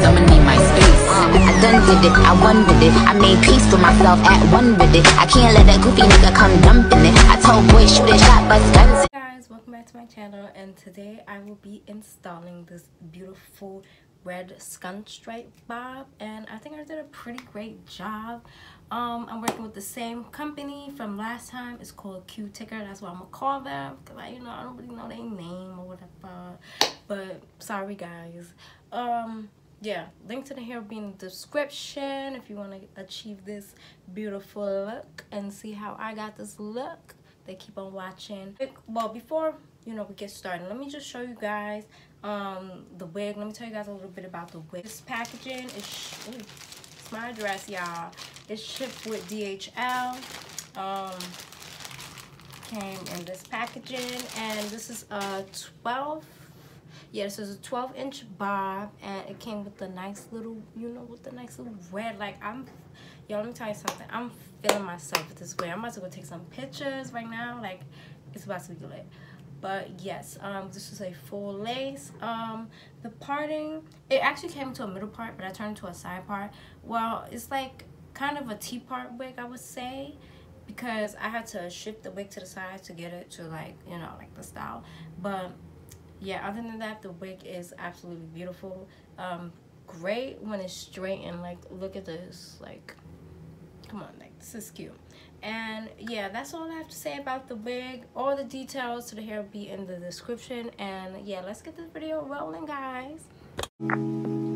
Need my space. I done did it, I won with it. I made peace with myself at one with it. I can't let that goofy nigga come dumping it. I told boys shoot a shot, bust guns. Hey guys welcome back to my channel and today i will be installing this beautiful red skunk stripe bob and i think i did a pretty great job um i'm working with the same company from last time it's called QTIKER that's what i'm gonna call them because i you know i don't really know their name or whatever but sorry guys um yeah link to the hair will be in the description if you want to achieve this beautiful look and see how i got this look. They keep on watching. Well before you know we get started let me just show you guys um the wig. Let me tell you guys a little bit about the wig. This packaging is ooh, it's my address y'all. It's shipped with dhl um came in this packaging and this is a 12 yeah this is a 12 inch bob and it came with the nice little you know with the nice little red like i'm yo let me tell you something. I'm feeling myself with this way i'm about to go take some pictures right now like it's about to be lit. But yes um this is a full lace. Um the parting it actually came into a middle part but i turned to a side part. Well it's like kind of a t-part wig i would say because i had to shift the wig to the side to get it to like you know like the style. But yeah other than that the wig is absolutely beautiful. Um great when it's straight and like look at this like come on like this is cute. And yeah that's all i have to say about the wig. All the details to the hair will be in the description. And yeah let's get this video rolling guys